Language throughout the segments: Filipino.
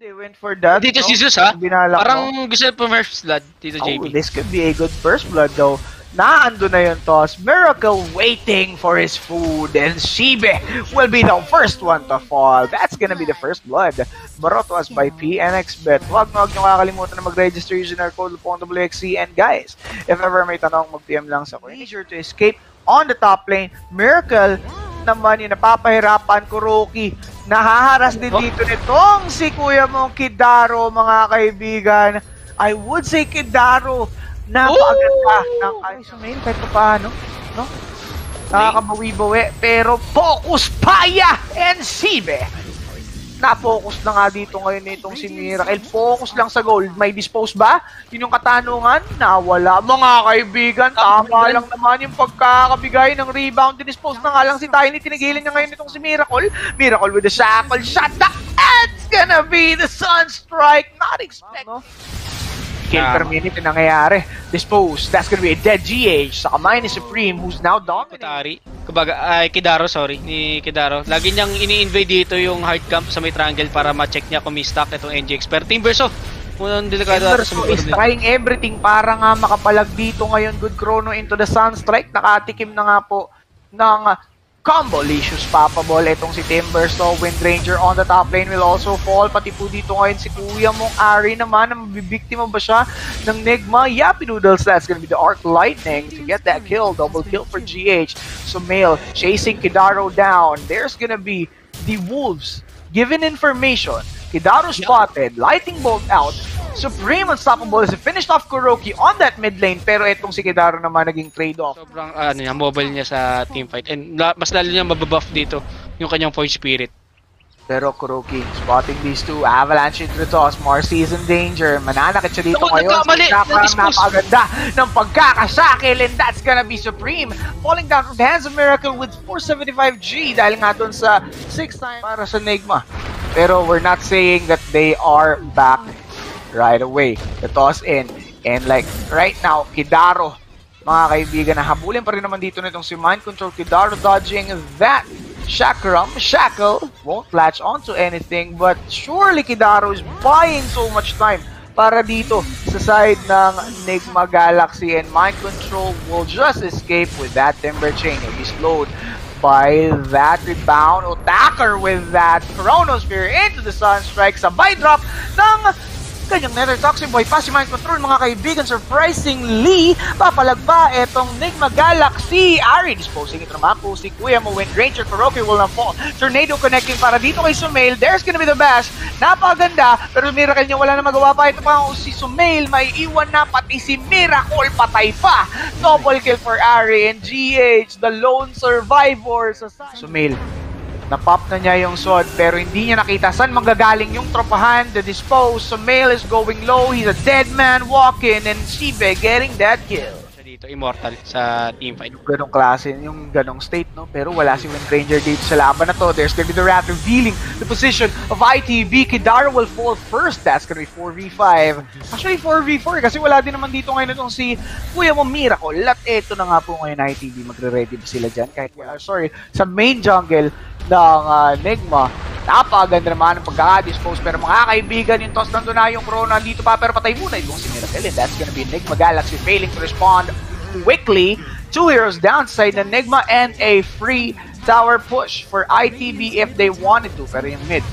they went for that. Dito no? Jesus ha? Binalak, Parang no? gusto po first blood, Tito Oh, JB. this could be a good first blood though. Naando na yung toss. Miracle waiting for his food and Shibe will be the first one to fall. That's gonna be the first blood. Brought to us by PNXBet. Huwag na huwag nyo kakalimutan na mag-register using our code WXC. And guys, if ever may tanong, mag-PM lang sa Easier to escape on the top lane. Miracle naman yung napapahirapan Kuroki. Nahaharas din Oh. dito nitong si Kuya mong Kidaro, mga kaibigan. I would say Kidaro, napakaganda ng ay, sumail kahit pa paano, no? Nakakabawi-bawi, pero focus Paya and Sibe. Na-focus na nga dito ngayon nitong si Miracle. Focus lang sa goal. May dispose ba? Yun yung katanungan. Nawala. Mga kaibigan, tama lang naman yung pagkakabigay ng rebound. Dispose na nga lang si Tiny. Tinigilan niya ngayon itong si Miracle. Miracle with the shackle shot. That's gonna be the Sunstrike. Not expect. Kill per minute yung nangyayari. Dispose. That's gonna be a dead GH sa kamay ni Supreme who's now dominating. Kutari. Kumbaga, ay, Kidaro, sorry, ni Kidaro. Lagi niyang ini-invade dito yung hard camp sa may triangle para ma-check niya kung may stock itong NGX. Pero Team Verso, kung anong delikado ata sa is trying everything para nga makapalag dito ngayon. Good chrono into the Sunstrike. Nakatikim na nga po ng combo. Licious Papa Ball. Itong si Timbersaw. Wind Ranger on the top lane will also fall. Pati po dito ngayon si Kuya mong Ari naman. Na mabibiktima ba siya ng Nigma? Yappy Noodles. That's gonna be the Arc Lightning to get that kill. Double kill for GH. So Male chasing Kidaro down. There's gonna be the Wolves given information. Kidaro spotted, lighting bolt out. Supreme Unstoppable is finished off Kuroki on that mid lane pero itong si Kidaro naman naging trade-off. Sobrang ano niya, mobile niya sa team fight. And la- mas lalo niya mababuff dito yung kanyang voice spirit. Pero Kuroki spotting these two, Avalanche into the toss, Marcy is in danger, mananakit siya dito Naku, ngayon. nagkamali, na-dispose. napaganda ng pagkakasakil and that's gonna be Supreme falling down from the hands of Miracle with 475G dahil nga dun sa 6 time para sa Nigma. Pero we're not saying that they are back right away. The toss in. And like right now, Kidaro, mga kaibigan, nahabulin pa rin naman dito nitong si Mind Control. Kidaro dodging that Chakram. Shackle won't latch onto anything, but surely Kidaro is buying so much time para dito sa side ng Enigma Galaxy and Mind Control will just escape with that Timber Chain. He'll be slowed by that rebound. Otaker with that Chronosphere into the Sunstrike. Sabay drop ng kanyang Nether Toxic Boy pa si Mind Control mga kaibigan surprisingly papalag pa etong Nigma Galaxy. Ari disposing ito naman po si Kuya mo Wind Ranger Kuroki will not fall. Tornado connecting para dito kay Sumail. There's gonna be the best napaganda pero Miracle niya wala na magawa pa. Ito pa si Sumail may iwan na pati si Miracle patay pa. Double kill for Ari and GH the lone survivor sa Sumail Napop na niya yung sword pero hindi niya nakita saan manggagaling yung tropahan. The dispose. So Male is going low. He's a dead man walking and Shibe getting that kill. Dito, immortal sa team fight. Yung ganong klase, yung ganong state, no? Pero wala si Wind Ranger dito sa laban na to. There's gonna be the Rat revealing the position of ITB. Kidara will fall first. That's gonna be 4v5. Actually, 4v4 kasi wala din naman dito ngayon itong si Kuya mo Miracle. At eto na nga po ngayon ITB. Magre-ready ba sila dyan? Kahit wala, sorry, sa main jungle ng ah, Nigma. Napakaganda naman ang pagkaka-dispose. Pero mga kaibigan, yung toss nandun na yung Corona. Dito pa, pero patay muna itong si Miracle. And that's gonna be Nigma Galaxy failing to respond quickly. Two heroes downside na Nigma and a free tower push for ITB if they wanted to. Pero yung mid,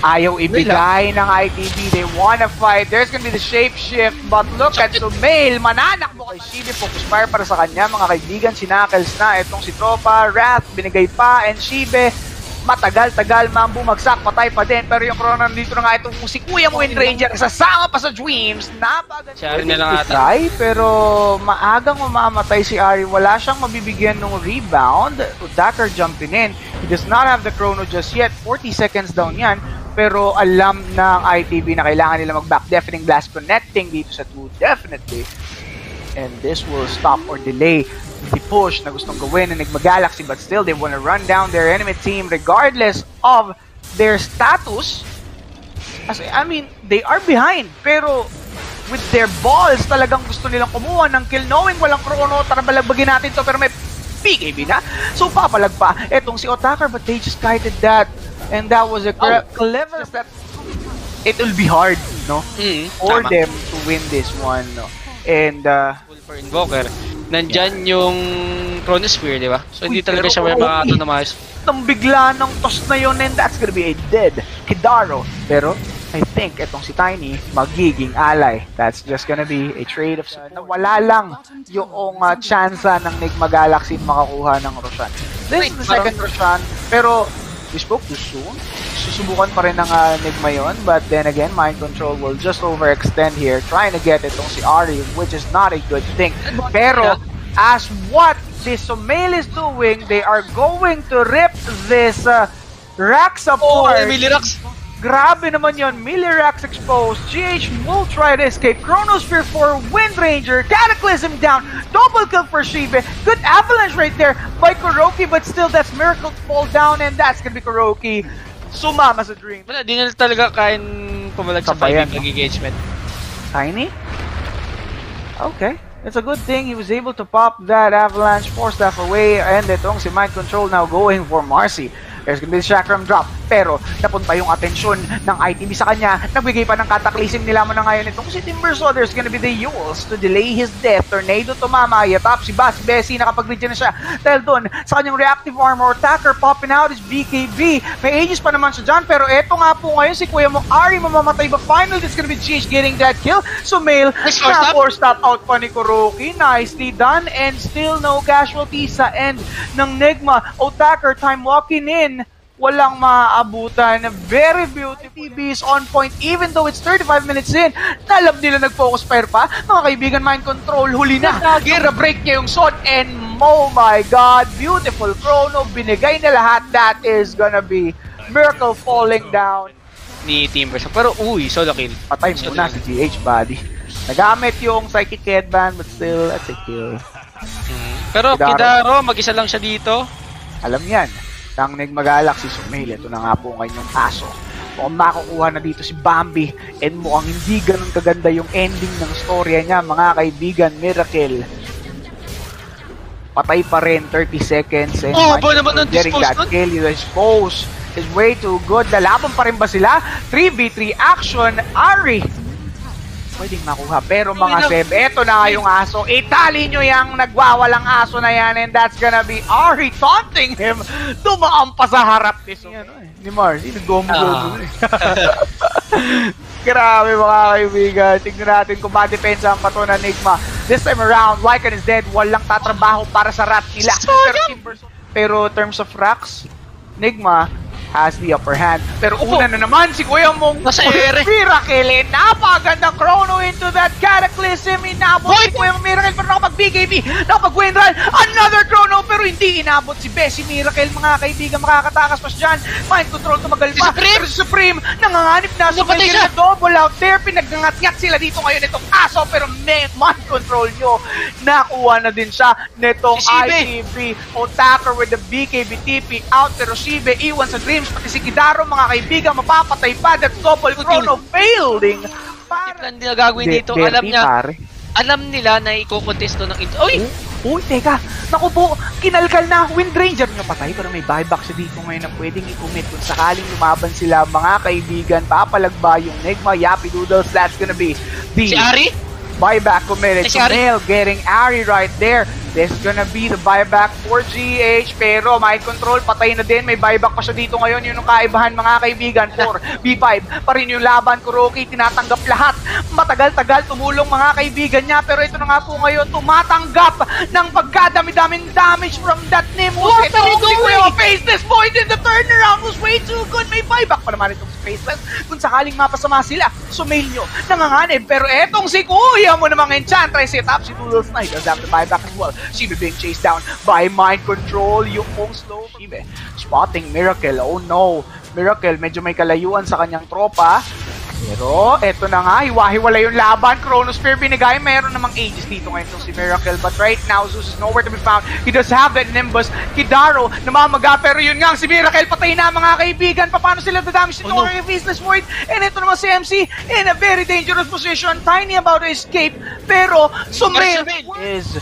ayaw ibigay ng ITB. They wanna fight. There's gonna be the shape shift. But look at Sumail. Mananakbo kay Shibi. Focus fire para sa kanya. Mga kaibigan, sinakels na. Itong si Tropa, Wrath, binigay pa. And Shibe, matagal-tagal man bumagsak, patay pa din. Pero yung Corona nandito na nga itong si Kuya mo Wind Ranger, kasama pa sa Dreams. Napaganda. Si Ari na lang ata. Try, pero maagang mamamatay si Ari. Wala siyang mabibigyan ng rebound. Udaker jumping in. He does not have the chrono just yet. 40 seconds down yan. Pero alam ng ITB na kailangan nila mag-back deafening blast connecting dito sa 2. Definitely. And this will stop or delay the push na gustong gawin ng Enigma Galaxy but still they want to run down their enemy team regardless of their status. As, I mean, they are behind pero with their balls talagang gusto nilang kumuha ng kill knowing walang chrono tara balagbagin natin to pero may PKB na. So papalag pa etong si Otakar but they just guided that and that was a cre- clever that it will be hard, no? Mm, For tama. them to win this one, no? And, uh, Full for Invoker. Nandyan yung Chronosphere, di ba? So hindi Uy, talaga pero siya may makakato na maayos. nang bigla ng toss na yun and that's gonna be a dead Kidaro. Pero, I think itong si Tiny magiging ally. That's just gonna be a trade of nawala lang yung uh, tsansa ng Nigma Galaxy makakuha ng Roshan. This is the second Roshan, pero we spoke too soon. Susubukan pa rin ng uh, Nigma yon, but then again, Mind Control will just overextend here, trying to get itong si Ari, which is not a good thing. Pero, as what this Sumail is doing, they are going to rip this uh, Rax Oh, apart. Milirax! Grabe naman yon. Millirax exposed. GH will try to escape. Chronosphere for Wind Ranger. Cataclysm down. Double kill for Shibe. Good avalanche right there by Kuroki, but still that's Miracle to fall down and that's gonna be Kuroki. Sumama sa Dream. Wala, di nila talaga kain pumalag sa Sabayan, 5 engagement. Tiny? Okay. It's a good thing he was able to pop that avalanche, force that away, and itong si Mind Control now going for Marcy. There's gonna be the Chakram drop, pero napunta yung atensyon ng ITB sa kanya. Nagbigay pa ng cataclysm nila mo na ngayon itong si Timbersaw. There's gonna be the Yules to delay his death. Tornado tumama, yatap si Bass Bessie, nakapag-regen na siya. Dahil doon, sa kanyang reactive armor, attacker popping out is BKB. May ages pa naman siya dyan, pero eto nga po ngayon, si Kuya mo Ari mamamatay ba? Finally, it's gonna be GH getting that kill. So, Mail, na stop. force stop out pa ni Kuroki. Nicely done, and still no casualties sa end ng Nigma. Otaker, time walking in. Walang maaabutan. Very beautiful. TB is on point even though it's 35 minutes in. Nalab nila nag-focus fire pa. Mga kaibigan, mind control. Huli na. Gira break niya yung sword and oh my god, beautiful chrono. Binigay na lahat. That is gonna be Miracle falling down. Ni Timbers. Pero uy, solo kill. Patay muna si GH body. Nagamit yung psychic headband but still, that's a kill. Mm. Pero Kidaro. Kidaro, mag-isa lang siya dito. Alam yan. Nang Nigma Galaxy Sumail, ito na nga po ngayon yung aso. Mukhang makukuha na dito si Bambi and mukhang hindi ganun kaganda yung ending ng storya niya, mga kaibigan, Miracle. Patay pa rin, 30 seconds. And Oh, ba naman ng getting dispose that kill. The dispose is way too good. Lalaban pa rin ba sila? 3v3 action. Ari pwedeng makuha. Pero mga Seb, eto na yung aso. Itali nyo yung nagwawalang aso na yan and that's gonna be Ari taunting him. Dumaan pa sa harap ni, so, ano, eh, ni Marcy. Nagdomo-domo. Eh. Grabe mga kaibigan. Tignan natin kung ma-depensa ang pato ng Nigma. This time around, Lycan is dead. Walang tatrabaho para sa rat nila. Pero, pero terms of racks, Nigma has the upper hand. Pero Opo. una na naman si Kuya Mong. Miracle, napakagandang chrono into that cataclysm. Inabot si Kuya Mong Miracle pero nakapag-BKB, nakapag-Winral. Another chrono pero hindi inabot si Bessie Miracle. Mga kaibigan, makakatakas pa siya dyan. Mind control tumagal Si pa. Supreme! Pero si Supreme, nanganganip na. So, Napatay may siya! double out there. Pinagngat-ngat sila dito ngayon itong aso pero may mind control nyo. Nakuha na din siya nitong Si! ITV. Otaker with the BKB TP out pero Shibe iwan sa Dreams pati si Kidaro mga kaibigan mapapatay pa that double chrono failing Para plan nila gagawin dito. Dirty, Alam niya, pare. alam nila na iko-contest to ng int- Uy! Uy, teka. Naku po, kinalkal na. Wind Ranger nyo patay pero may buyback siya dito ngayon na pwedeng i-commit kung sakaling lumaban sila. Mga kaibigan, papalagba yung Nigma, Yappy Doodles. That's gonna be the Si Ari? buyback committed. Eh, si So Ari? Nail getting Ari right there. This is gonna be the buyback for GH. Pero mind control, patay na din. May buyback pa siya dito ngayon. Yun yung kaibahan mga kaibigan. For B5 pa rin yung laban. Kuroki, tinatanggap lahat. Matagal-tagal tumulong mga kaibigan niya. Pero ito na nga po ngayon, tumatanggap ng pagkadami-daming damage from that Nimbus. What Ito are you si doing? Kuya Faceless Void in the turnaround was way too good. May buyback pa naman itong si Faceless. Kung sakaling mapasama sila, sumail nyo, nanganganib. Pero etong si Kuya mo namang Enchantress set up si Doodles Knight does have to buy back as well. Shibe being chased down by Mind Control. Yung pong slow. Shibe spotting Miracle. Oh no. Miracle, medyo may kalayuan sa kanyang tropa. Pero, eto na nga, hiwa-hiwala yung laban. Chronosphere binigay. Meron namang ages dito ngayon si Miracle. But right now, Zeus is nowhere to be found. He does have that Nimbus. Kidaro, namamaga. Pero yun nga, si Miracle patay na mga kaibigan. Paano sila dadamage nito Oh, no. Faceless Void? And ito naman si MC in a very dangerous position. Tiny about to escape. Pero, Sumail. is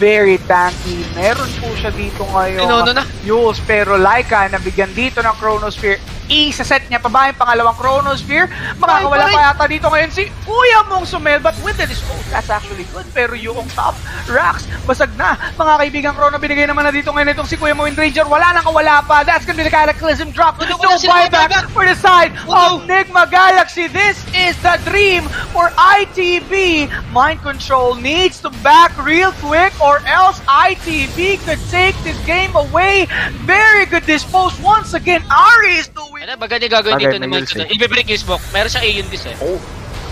very tanky. Meron po siya dito ngayon. Pinono na. Yules, pero Laika, nabigyan dito ng Chronosphere. Isa-set niya pa ba yung pangalawang Chronosphere? Makakawala pa yata dito ngayon si Kuya mong Sumel, but with the dispose, that's actually good. Pero yung top racks, basag na. Mga kaibigan Chrono, binigay naman na dito ngayon itong si Kuya mo Ranger. Wala nang kawala pa. That's gonna be the Cataclysm drop. No buyback for the side of Nigma Galaxy. This is the dream for ITB. Mind Control needs to back real quick or else ITB could take this game away. Very good dispose. Once again, Ari is doing Ano, maganda gagawin Bagay, dito may naman. use eh. Ibe-break yung smoke. Meron siya Aeon Dis eh. Oh.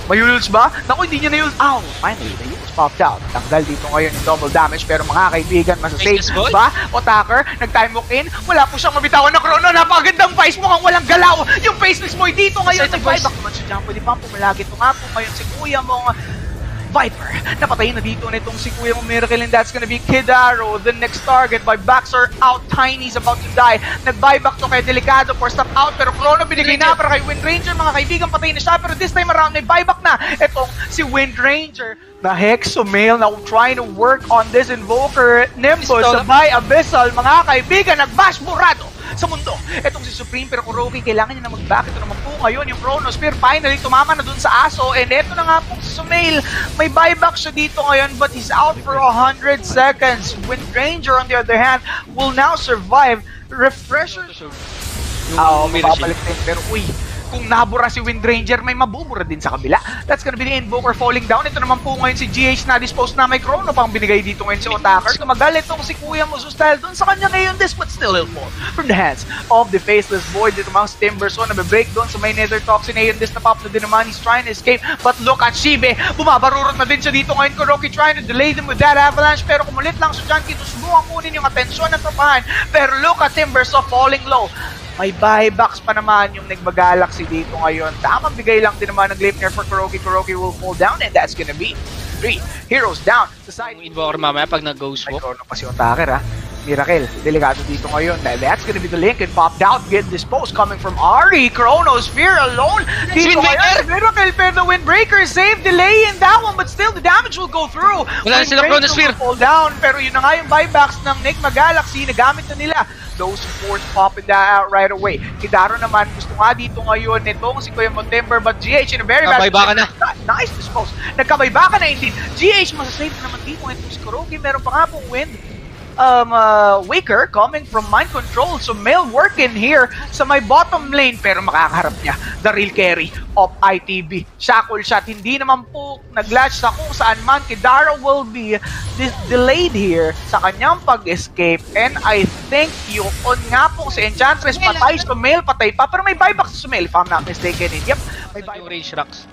Mayults ba? Naku, hindi niya na-use. Ow! Finally, the use popped out. Tanggal dito ngayon yung double damage. Pero mga kaibigan, masasave ba? O Tucker, nag-time walk in. Wala po siyang mabitawan na chrono. Napakagandang vice mukhang walang galaw. Yung faceless boy dito ngayon. Sa Nag-buy voice. back naman si Jumbo. Di pa pumalagi. Ito po ngayon si Kuya mong Viper. Napatayin na dito nitong si Kuya Miracle and that's gonna be Kidaro. The next target by Baxter out. Tiny's about to die. Nag-buyback to kay Delicado for stop out. Pero Chrono binigay na para kay Wind Ranger. Mga kaibigan, patay na siya. Pero this time around, may buyback na. Itong si Wind Ranger. The Hexomale now trying to work on this Invoker. Nimbus sabay Abyssal. Mga kaibigan, nag-bash burado sa mundo. Itong si Supreme pero Kuroki, kailangan niya na mag-back. Ito naman ngayon yung Chronosphere. Finally, tumama na dun sa aso. And ito na nga po si Sumail. May buyback siya dito ngayon but he's out for 100 seconds. Wind Ranger on the other hand will now survive. Refresher Oo, Mirror mababalik din. Pero uy, kung nabura si Wind Ranger, may mabubura din sa kabila. That's gonna be the Invoker falling down. Ito naman po ngayon si GH na dispose na may Chrono pang binigay dito ngayon si Otaker. Tumagal itong si Kuya Musu style dun sa kanya ngayon this, but still he'll fall from the hands of the Faceless Boy. Dito mga si Timberson, nabe-break doon sa may Nether Toxin. Ngayon this na pop na din naman. He's trying to escape, but look at Shibe. Bumabarurot na din siya dito ngayon. Kuroki trying to delay them with that avalanche, pero kumulit lang si Junkie to subukan kunin yung atensyon ng tropahan. Pero look at Timberson falling low. May buybacks pa naman yung Nigma Galaxy dito ngayon. Tamang bigay lang din naman ng Gleipnir for Kuroki. Kuroki will fall down and that's gonna be three heroes down. Sa side, Yung Invoker mamaya pag may smoke. chrono pa si Otaker ha. Miracle, delikado dito ngayon. That's gonna be the link and popped out. Get disposed coming from Ari. Chronosphere alone. Dito Windbreaker! ngayon, Miracle, pero the Windbreaker save delay in that one. But still, the damage will go through. Wala na silang Chronosphere. fall down. Pero yun na nga yung buybacks ng Nigma Galaxy. Nagamit na nila. Those supports popping that out right away. Kidaro naman, gusto nga dito ngayon nitong si Kuya Montember. But GH in a very bad Nakabaybakan na. Nice dispose. Nagkabaybakan na indeed. GH masasave na naman dito ngayon si Kuroki. Meron pa nga pong wind um, uh, Waker coming from Mind Control. So Mel working here sa my bottom lane pero makakaharap niya the real carry of ITB. Shackle shot. Hindi naman po nag-latch sa kung saan man. Kidara will be dis- delayed here sa kanyang pag-escape. And I think yung on nga po si Enchantress patay, Sumail patay pa. Pero may buyback sa Sumail if I'm not mistaken. Yep, may buyback. range rocks.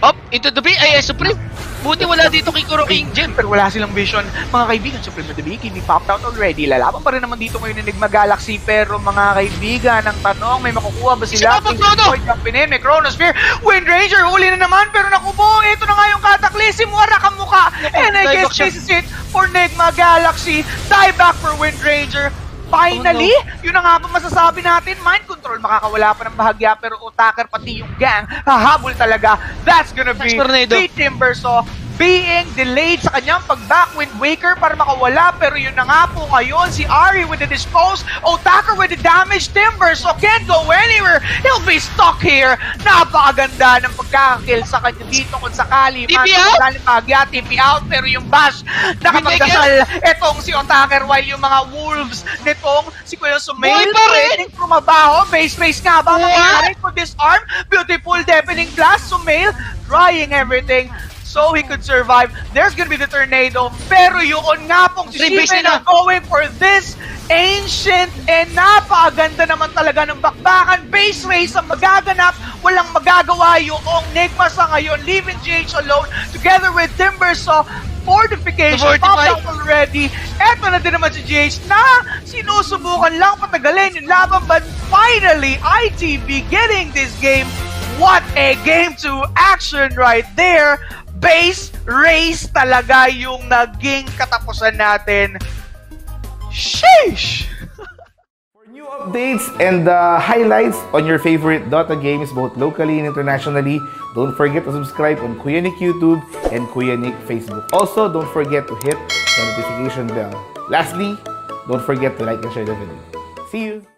Up into the B. Ay, ay, Supreme. Buti wala dito kay Kuroki yung gem. Pero wala silang vision. Mga kaibigan, Supreme na Big, hindi popped out already. Lalaban pa rin naman dito ngayon ng Enigma Galaxy. Pero mga kaibigan, ang tanong, may makukuha ba sila? Isa pa Chrono? May Chronosphere. Wind Ranger, huli na naman. Pero naku po, ito na nga yung Cataclysm. Wara ka mukha. And I guess this is it for Enigma Galaxy. Die back for Wind Ranger. Finally, yun na nga ba masasabi natin, mind control, makakawala pa ng bahagya, pero Otaker pati yung gang, hahabol talaga. That's gonna be the Timbersaw being delayed sa kanyang pag-back Wind Waker para makawala. Pero yun na nga po ngayon, si Ari with the dispose, Otaka with the damage, Timber, so can't go anywhere. He'll be stuck here. Napakaganda ng pagkakakill sa kanya dito kung sakali. TP out? Pagya, TP out, pero yung bash, nakapagdasal etong si Otaker while yung mga wolves nitong si Kuya Sumail pwedeng trumabaho. Base race nga ba? What? Mangyayari for this arm. Beautiful deafening blast. Sumail trying everything so he could survive. There's gonna be the tornado. Pero yun nga pong si Shimen na. going for this ancient and napakaganda naman talaga ng bakbakan. Base race ang magaganap. Walang magagawa yung Nigma sa ngayon. Leaving GH alone together with Timbersaw. Fortification popped out already. Eto na din naman si GH na sinusubukan lang patagalin yung laban. But finally, ITB getting this game. What a game to action right there. Base race talaga yung naging katapusan natin. Sheesh! For new updates and uh, highlights on your favorite Dota games, both locally and internationally, don't forget to subscribe on Kuya Nick YouTube and Kuya Nick Facebook. Also, don't forget to hit the notification bell. Lastly, don't forget to like and share the video. See you!